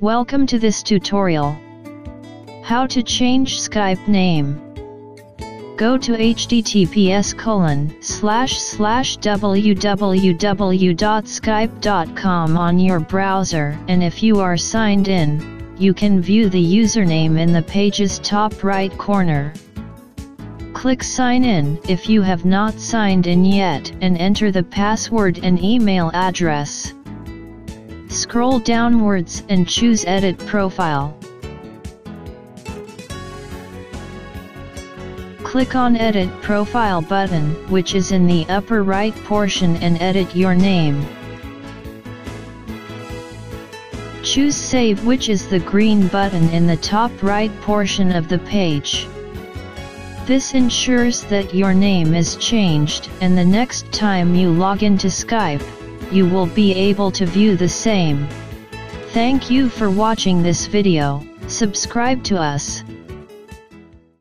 Welcome to this tutorial. How to change Skype name. Go to https colon slash slash www.skype.com on your browser and if you are signed in, you can view the username in the page's top right corner. Click sign in if you have not signed in yet and enter the password and email address. Scroll downwards and choose Edit Profile. Click on Edit Profile button which is in the upper right portion and edit your name. Choose Save which is the green button in the top right portion of the page. This ensures that your name is changed and the next time you log into Skype, you will be able to view the same. Thank you for watching this video, subscribe to us.